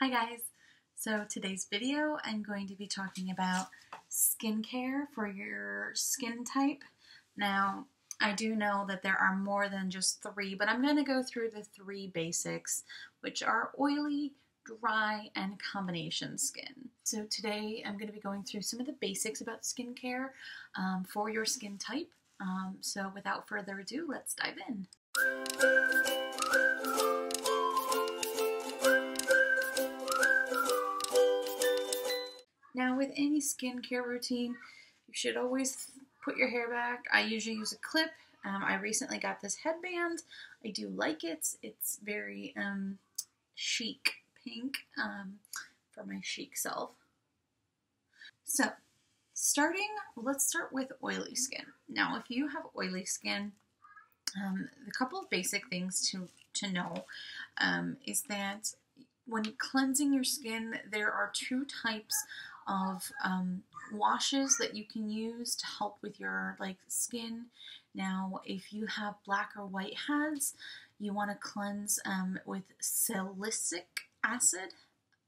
Hi guys! So today's video I'm going to be talking about skincare for your skin type. Now I do know that there are more than just three, but I'm going to go through the three basics, which are oily, dry, and combination skin. So today I'm going to be going through some of the basics about skincare um, for your skin type. Um, so without further ado, let's dive in. Now with any skincare routine, you should always put your hair back. I usually use a clip. Um, I recently got this headband. I do like it. It's very um, chic pink um, for my chic self. So, starting, let's start with oily skin. Now, if you have oily skin, um, a couple of basic things to, to know um, is that when cleansing your skin, there are two types of um, washes that you can use to help with your like skin. Now, if you have black or white heads, you want to cleanse um, with salicylic acid.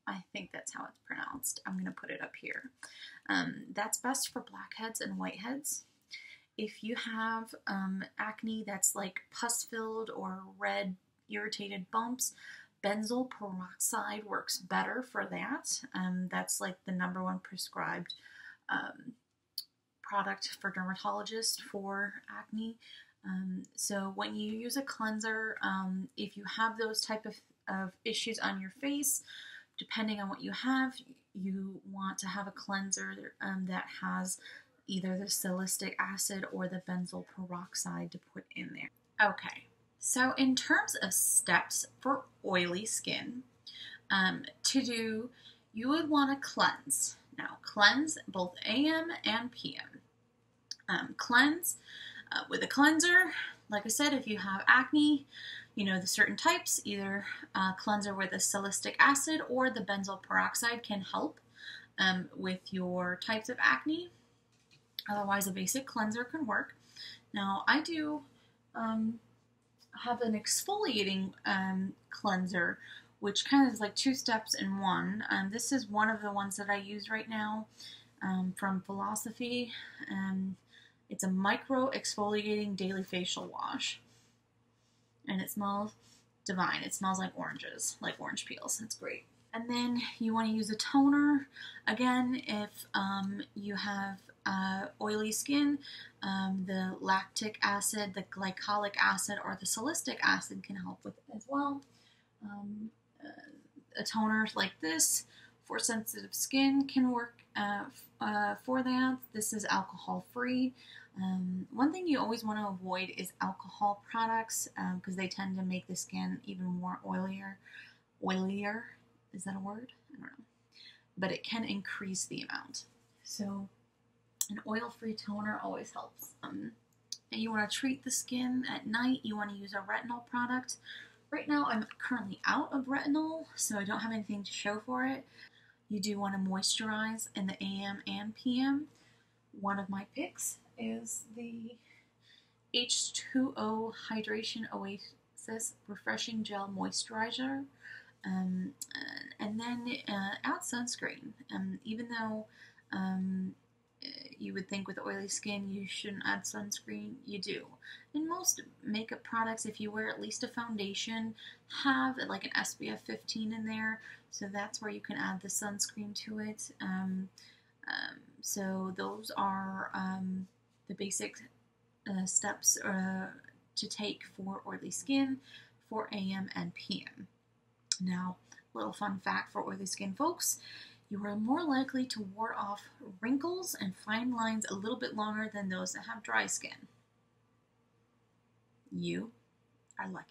I think that's how it's pronounced. I'm going to put it up here. Um, that's best for blackheads and whiteheads. If you have um, acne that's like pus filled or red irritated bumps, benzoyl peroxide works better for that. Um, that's like the number one prescribed um, product for dermatologists for acne. Um, so when you use a cleanser, um, if you have those type of, of issues on your face, depending on what you have, you want to have a cleanser um, that has either the salicylic acid or the benzoyl peroxide to put in there. Okay, so in terms of steps for oily skin, um, to do, you would want to cleanse. Now, cleanse both AM and PM. Um, cleanse uh, with a cleanser. Like I said, if you have acne, you know the certain types, either uh, cleanser with a salicylic acid or the benzoyl peroxide can help um, with your types of acne. Otherwise, a basic cleanser can work. Now, I do um, have an exfoliating um, cleanser, which kind of is like two steps in one. Um, this is one of the ones that I use right now um, from Philosophy. Um, it's a micro exfoliating daily facial wash. And it smells divine. It smells like oranges, like orange peels. It's great. And then you want to use a toner. Again, if um, you have uh, oily skin, um, the lactic acid, the glycolic acid, or the salicylic acid can help with it as well. Um, uh, a toner like this for sensitive skin can work uh, uh, for that. This is alcohol free. Um, one thing you always want to avoid is alcohol products because um, they tend to make the skin even more oilier. Oilier, is that a word? I don't know. But it can increase the amount. So an oil-free toner always helps. Um, and you want to treat the skin at night. You want to use a retinol product. Right now, I'm currently out of retinol, so I don't have anything to show for it. You do want to moisturize in the AM and PM. One of my picks is the H2O Hydration Oasis Refreshing Gel Moisturizer. Um, and then uh, add sunscreen. Um, even though um, you would think with oily skin you shouldn't add sunscreen, you do. In most makeup products, if you wear at least a foundation, have like an SPF 15 in there, so that's where you can add the sunscreen to it. Um, um, so those are um, the basic uh, steps uh, to take for oily skin for AM and PM. Now, little fun fact for oily skin folks you are more likely to ward off wrinkles and fine lines a little bit longer than those that have dry skin. You are lucky.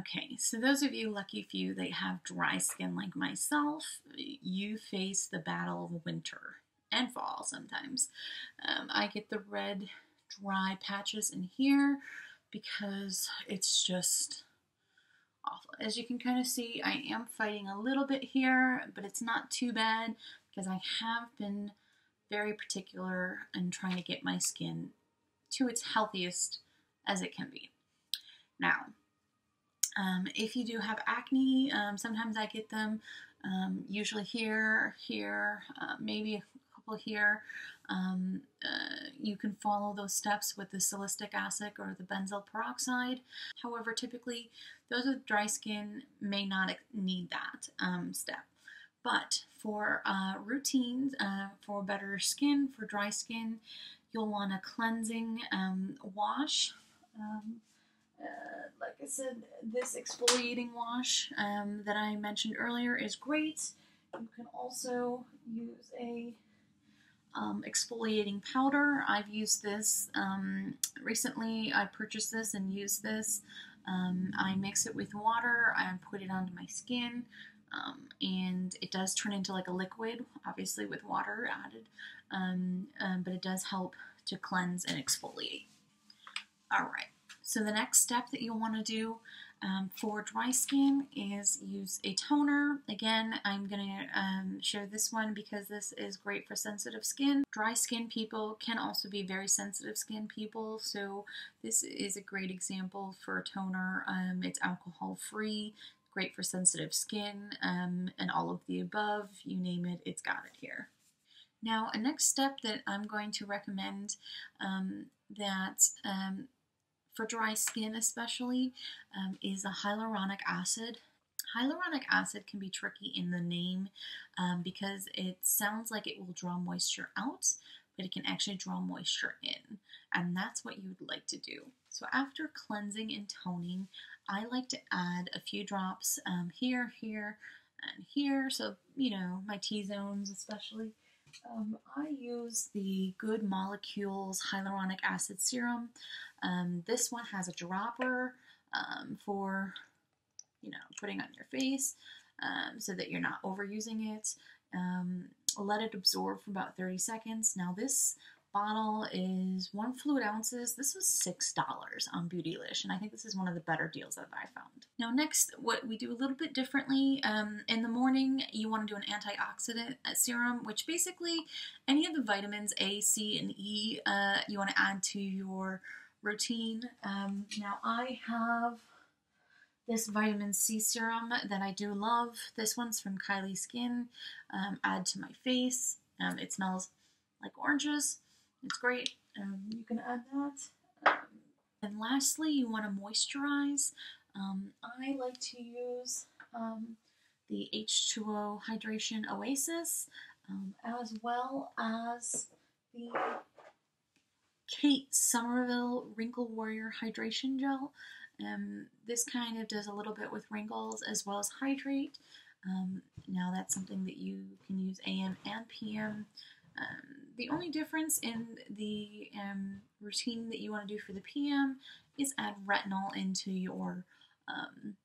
Okay, so those of you lucky few that have dry skin like myself, you face the battle of winter and fall sometimes. Um, I get the red dry patches in here because it's just awful. As you can kind of see, I am fighting a little bit here, but it's not too bad because I have been very particular in trying to get my skin to its healthiest as it can be. Now, um, if you do have acne, um, sometimes I get them um, usually here, here, uh, maybe a couple here. Um, uh, you can follow those steps with the salicylic acid or the benzoyl peroxide. However, typically those with dry skin may not need that um, step. But for uh, routines, uh, for better skin, for dry skin, you'll want a cleansing um, wash. Um, uh, like I said, this exfoliating wash um, that I mentioned earlier is great. You can also use a um, exfoliating powder. I've used this um, recently. I purchased this and used this. Um, I mix it with water I put it onto my skin. Um, and it does turn into like a liquid, obviously with water added, um, um, but it does help to cleanse and exfoliate. All right, so the next step that you'll want to do um, for dry skin is use a toner. Again, I'm going to um, share this one because this is great for sensitive skin. Dry skin people can also be very sensitive skin people, so this is a great example for a toner. Um, it's alcohol free, great for sensitive skin, um, and all of the above. You name it, it's got it here. Now, a next step that I'm going to recommend um, that um, for dry skin especially um, is a hyaluronic acid. Hyaluronic acid can be tricky in the name um, because it sounds like it will draw moisture out, but it can actually draw moisture in. And that's what you would like to do. So after cleansing and toning, I like to add a few drops um, here, here, and here. So, you know, my T-zones especially. Um, I use the Good Molecules Hyaluronic Acid Serum. Um, this one has a dropper um, for, you know, putting on your face um, so that you're not overusing it. Um, let it absorb for about 30 seconds. Now this bottle is one fluid ounces. This was $6 on Beautylish, and I think this is one of the better deals that I found. Now next, what we do a little bit differently, um, in the morning you want to do an antioxidant serum, which basically any of the vitamins A, C, and E uh, you want to add to your routine. Um, now I have this vitamin C serum that I do love. This one's from Kylie Skin. Um, add to my face. Um, it smells like oranges. It's great. Um, you can add that. Um, and lastly, you want to moisturize. Um, I like to use um, the H2O Hydration Oasis as well as the Kate Somerville Wrinkle Warrior Hydration Gel. Um, this kind of does a little bit with wrinkles as well as hydrate. Um, now that's something that you can use AM and PM. Um, the only difference in the um, routine that you want to do for the PM is add retinol into your um,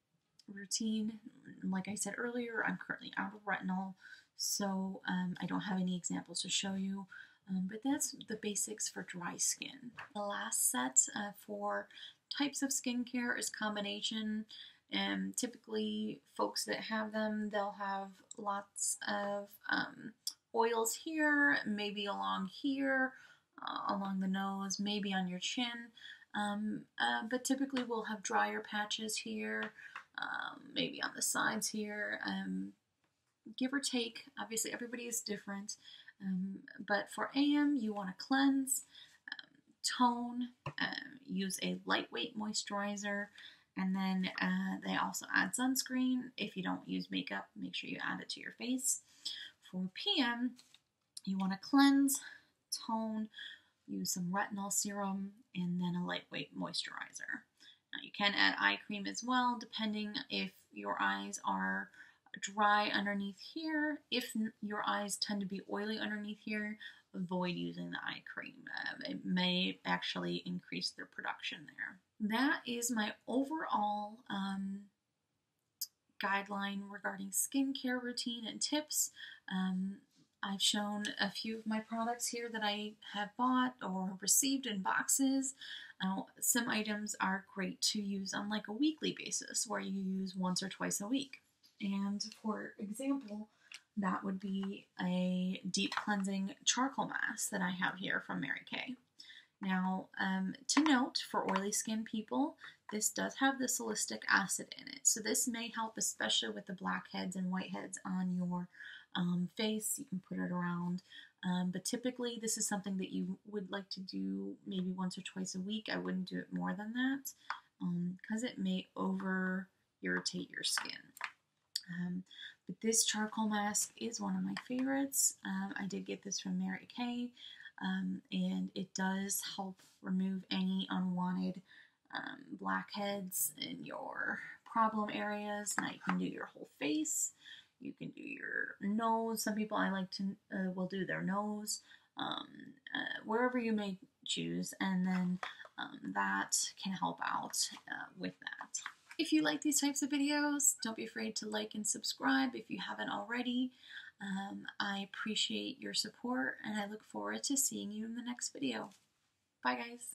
routine. Like I said earlier, I'm currently out of retinol, so um, I don't have any examples to show you. Um, but that's the basics for dry skin. The last set uh, for types of skincare is combination. And typically, folks that have them, they'll have lots of um, oils here, maybe along here, uh, along the nose, maybe on your chin. Um, uh, but typically, we'll have drier patches here, um, maybe on the sides here. Um, give or take, obviously, everybody is different. Um, but for AM, you want to cleanse, um, tone, uh, use a lightweight moisturizer, and then uh, they also add sunscreen. If you don't use makeup, make sure you add it to your face. For PM, you want to cleanse, tone, use some retinol serum, and then a lightweight moisturizer. Now you can add eye cream as well, depending if your eyes are dry underneath here. If your eyes tend to be oily underneath here, avoid using the eye cream. Um, it may actually increase their production there. That is my overall um, guideline regarding skincare routine and tips. Um, I've shown a few of my products here that I have bought or received in boxes. Now, some items are great to use on like a weekly basis where you use once or twice a week. And for example, that would be a deep cleansing charcoal mask that I have here from Mary Kay. Now, um, to note for oily skin people, this does have the salicylic acid in it. So this may help, especially with the blackheads and whiteheads on your um, face. You can put it around. Um, but typically, this is something that you would like to do maybe once or twice a week. I wouldn't do it more than that because um, it may over irritate your skin. Um, but this charcoal mask is one of my favorites. Um, I did get this from Mary Kay, um, and it does help remove any unwanted um, blackheads in your problem areas. Now you can do your whole face. You can do your nose. Some people I like to uh, will do their nose, um, uh, wherever you may choose, and then um, that can help out uh, with that. If you like these types of videos, don't be afraid to like and subscribe if you haven't already. Um, I appreciate your support and I look forward to seeing you in the next video. Bye guys.